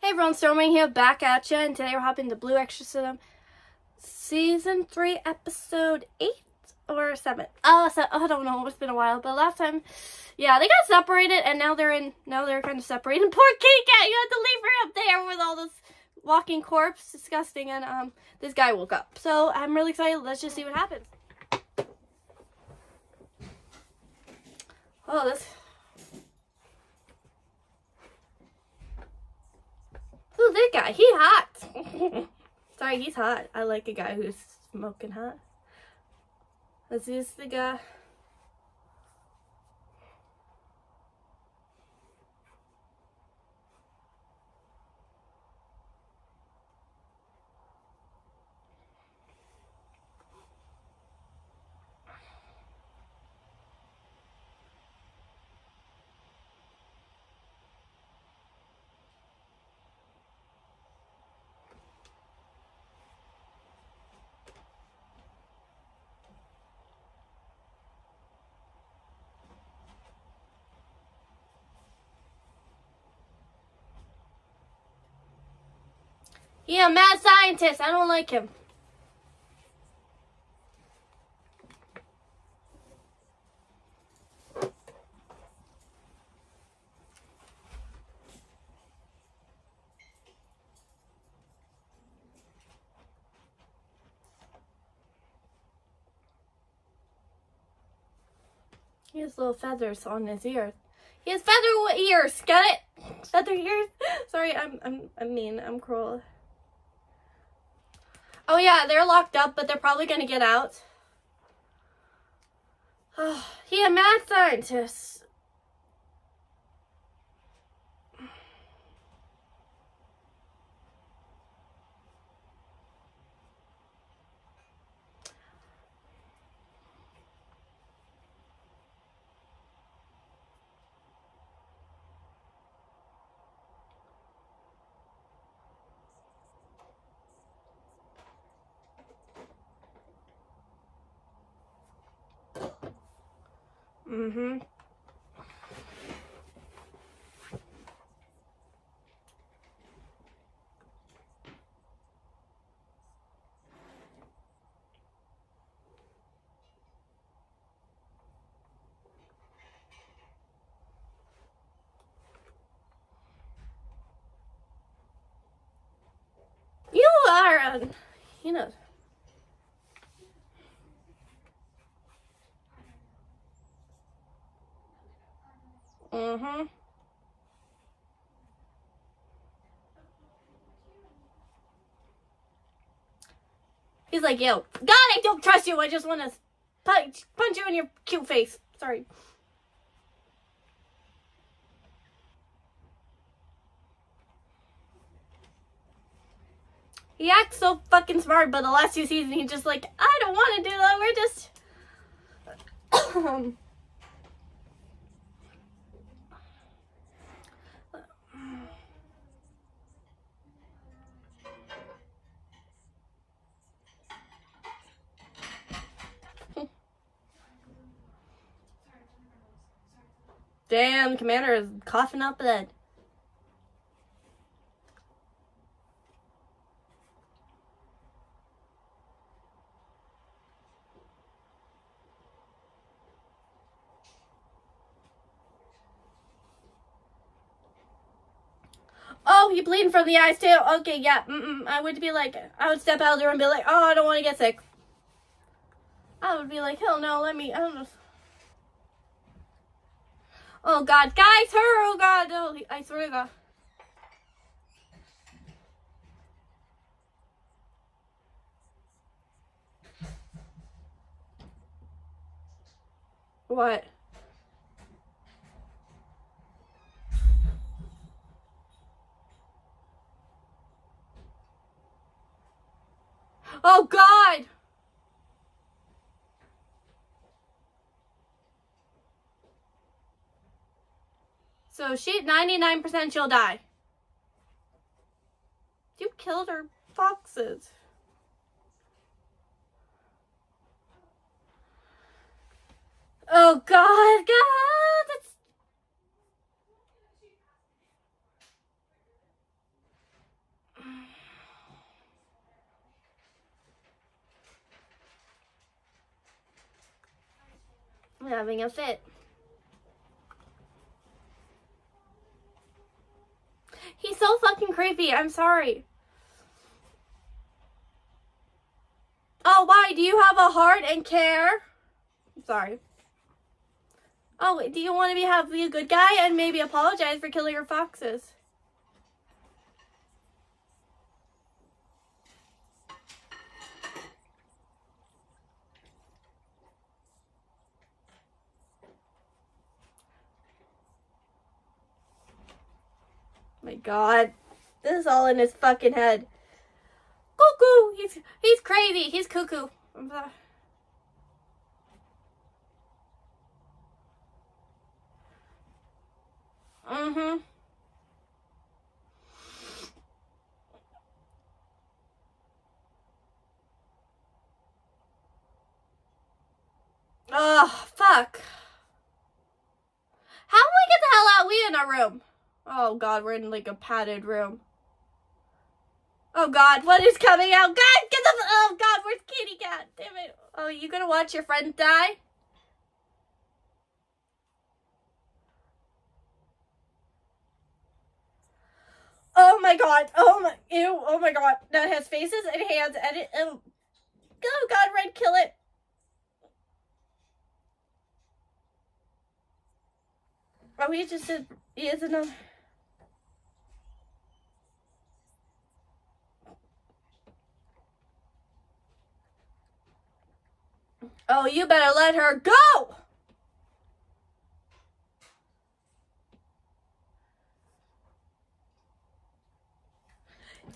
Hey everyone, Storming here, back at you, and today we're hopping to Blue Exorcist, Season 3, Episode 8 or 7. Uh, so, I don't know, it's been a while, but last time, yeah, they got separated, and now they're in, now they're kind of separated. Poor kitty cat, you had to leave her up there with all this walking corpse, disgusting, and, um, this guy woke up. So, I'm really excited, let's just see what happens. Oh, this... Who's this guy? He hot. Sorry, he's hot. I like a guy who's smoking hot. This Is the guy? Yeah, mad scientist. I don't like him. He has little feathers on his ears. He has feather ears. Get it? Feather ears. Sorry, I'm I'm I mean I'm cruel. Oh yeah, they're locked up, but they're probably gonna get out. Oh, he a mad scientist. Mm-hmm. You are, you know. Mm-hmm. He's like, yo, God, I don't trust you. I just want to punch, punch you in your cute face. Sorry. He acts so fucking smart, but the last two seasons, he's just like, I don't want to do that. We're just... Damn, Commander is coughing up blood. Oh, you bleeding from the eyes too? Okay, yeah. Mm -mm. I would be like, I would step out there and be like, oh, I don't want to get sick. I would be like, hell no, let me, I don't know. Oh God, guys, her! Oh God, oh, I swear to God. What? Oh God! So she, 99% she'll die. You killed her foxes. Oh God, God. I'm having a fit. Creepy. I'm sorry. Oh, why? Do you have a heart and care? I'm sorry. Oh, wait, do you want to be have be a good guy and maybe apologize for killing your foxes? my god. This is all in his fucking head. Cuckoo! He's he's crazy. He's cuckoo. Mm-hmm. Oh, fuck. How do we get the hell out? We in our room. Oh god, we're in like a padded room. Oh god, what is coming out? God, get the oh god, where's kitty cat? Damn it. Oh, you gonna watch your friend die? Oh my god. Oh my ew. Oh my god. That has faces and hands and it oh, oh god, Red, kill it. Oh, he just said he is another. Oh, you better let her go!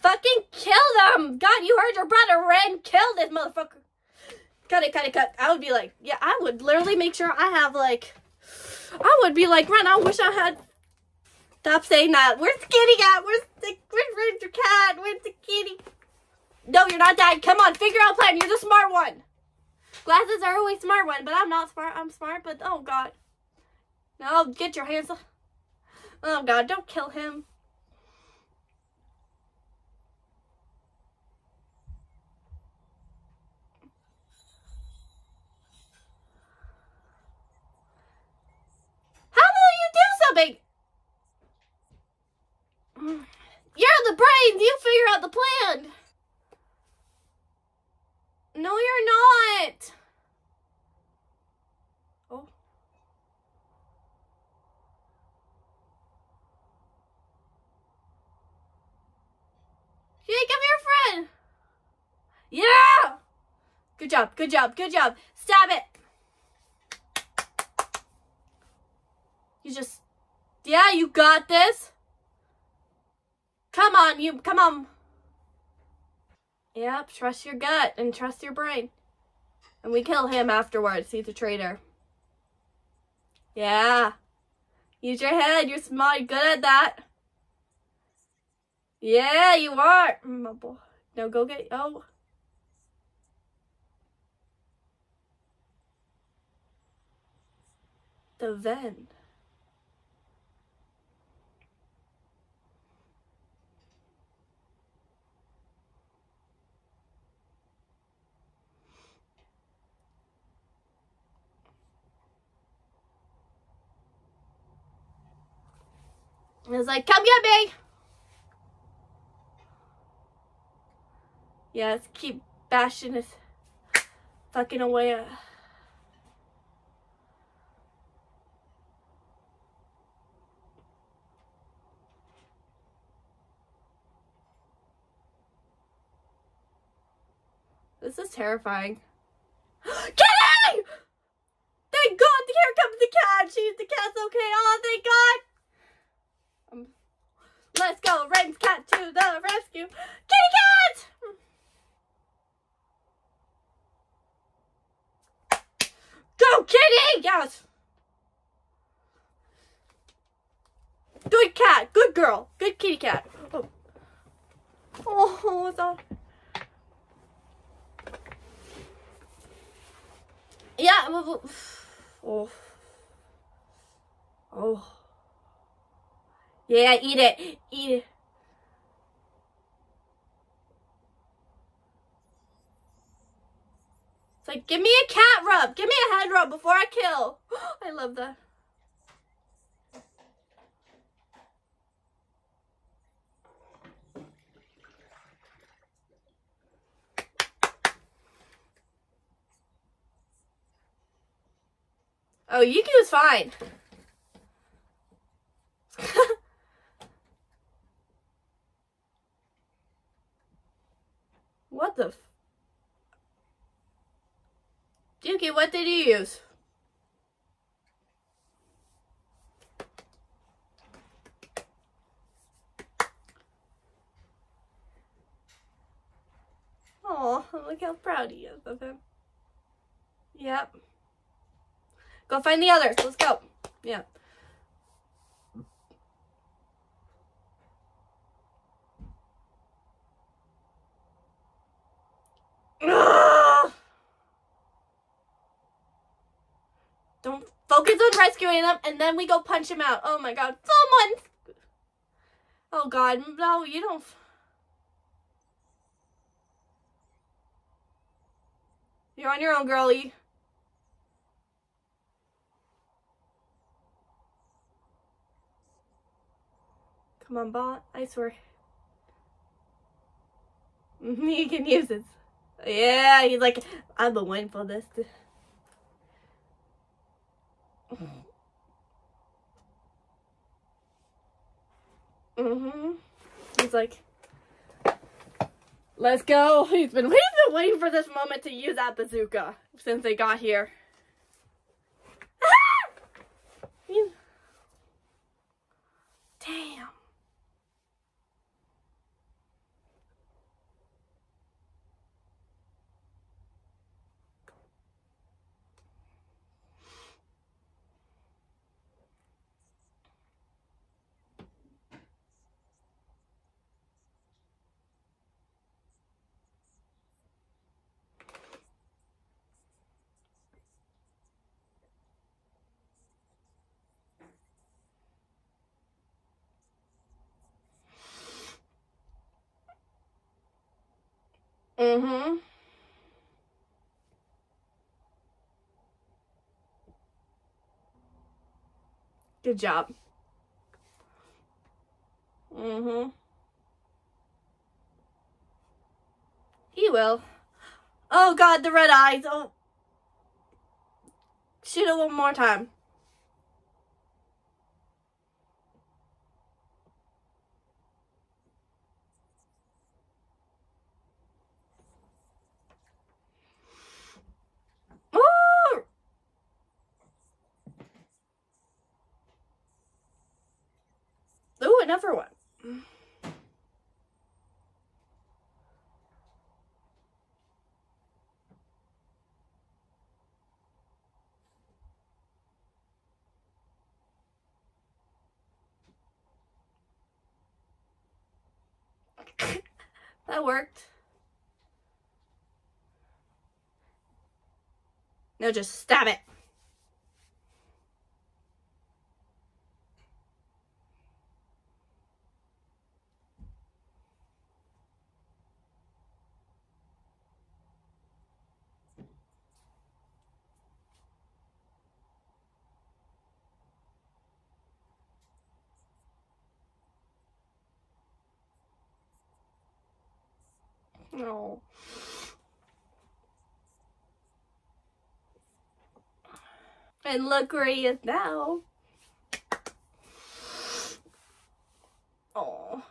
Fucking kill them! God, you heard your brother ran, kill this motherfucker. Cut it, cut it, cut. I would be like, yeah, I would literally make sure I have like, I would be like, Rin, I wish I had. Stop saying that. Where's the kitty cat? Where's the, where's, where's the cat? Where's the kitty? No, you're not dying. Come on, figure out a plan. You're the smart one. Glasses are always smart one, but I'm not smart. I'm smart, but oh god. No, get your hands off. Oh god, don't kill him. How will you do something? You're the brains. You figure out the plan. No, you're not. Oh. Jake, I'm your friend. Yeah. Good job. Good job. Good job. Stab it. You just, yeah, you got this. Come on, you, come on. Yep, trust your gut and trust your brain. And we kill him afterwards. He's a traitor. Yeah. Use your head. You're smart. Good at that. Yeah, you are. Mm, no, go get. Oh. The vent. It was like, come get me. Yeah, let's keep bashing this fucking away. This is terrifying. Kitty! Thank God! Here comes the cat! She's the cat's okay. Oh, thank God! Um, let's go, Rin's cat to the rescue. Kitty cat! Go, kitty! Yes. Good cat. Good girl. Good kitty cat. Oh, oh what's that? Yeah. Oh. Oh. Yeah, eat it. Eat it. It's like, give me a cat rub. Give me a head rub before I kill. I love that. Oh, Yuki was fine. what the? f- Yuki, what did you use? Oh, look how proud he is of him. Yep. Go find the others. Let's go. Yeah. Don't focus on rescuing them and then we go punch him out. Oh my god. Someone! Oh god. No, you don't. You're on your own, girlie. Come on. I swear. you can use it. Yeah, he's like, I've been waiting for this. Mm-hmm. He's like, let's go. He's been, he's been waiting for this moment to use that bazooka since they got here. Damn. Mm-hmm. Good job. Mm-hmm. He will. Oh god, the red eyes. Oh. Shoot it one more time. Another one. that worked. No, just stab it. No. And look where he is now. Oh.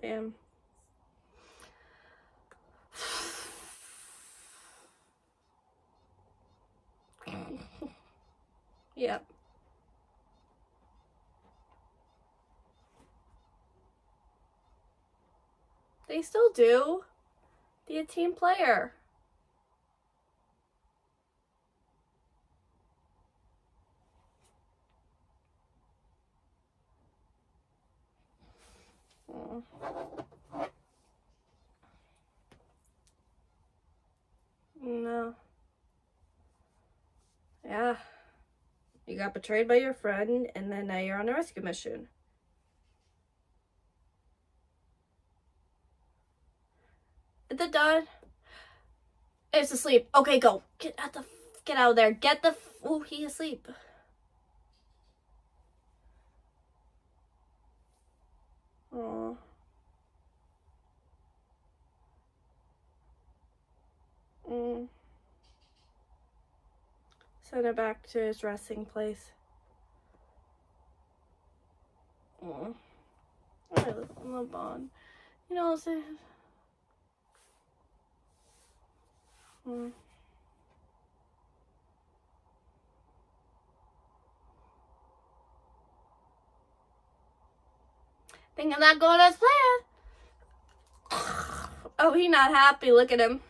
Damn. yep. They still do. Be a team player. No. Yeah. You got betrayed by your friend, and then now you're on a rescue mission. Is it done? It's asleep. Okay, go. Get out the get out of there. Get the oh, he asleep. Oh. Mm. Send it back to his resting place. Oh. I love Bond. You know, say. Mm. Things not going as planned. Oh, he not happy. Look at him.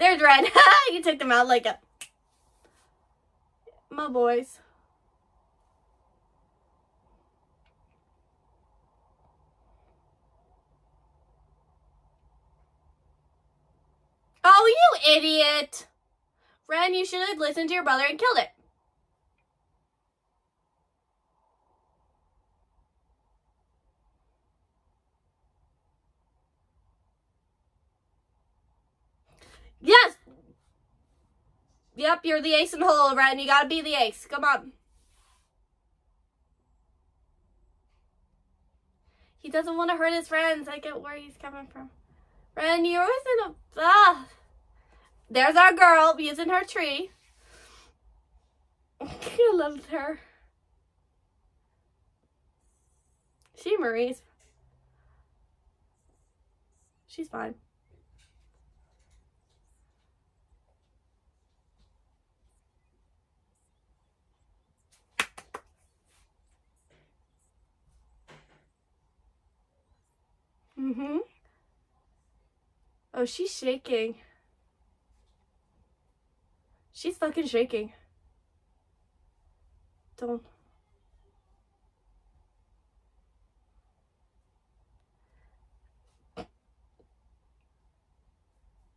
There's Red. you took them out like a... My boys. Oh, you idiot! Rin, you should have listened to your brother and killed it. Yes! Yep, you're the ace in the hole, Rin. You gotta be the ace. Come on. He doesn't want to hurt his friends. I get where he's coming from. Rin, you're always in a... Ah. There's our girl using her tree. I love her. She Marie's. She's fine. Mm-hmm. Oh, she's shaking. She's fucking shaking. Don't.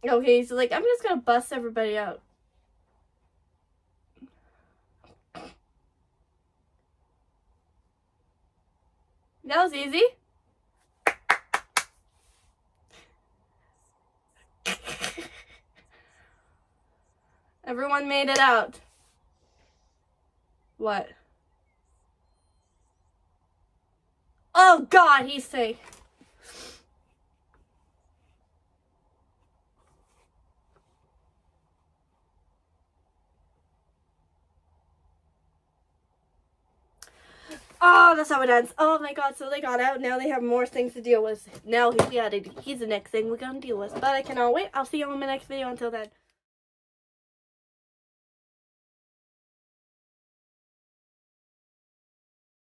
Okay, so like, I'm just gonna bust everybody out. That was easy. Everyone made it out. What? Oh God, he's safe. Oh, that's how it ends. Oh my god, so they got out. Now they have more things to deal with. Now he, yeah, he's the next thing we're gonna deal with. But I cannot wait. I'll see you in my next video. Until then.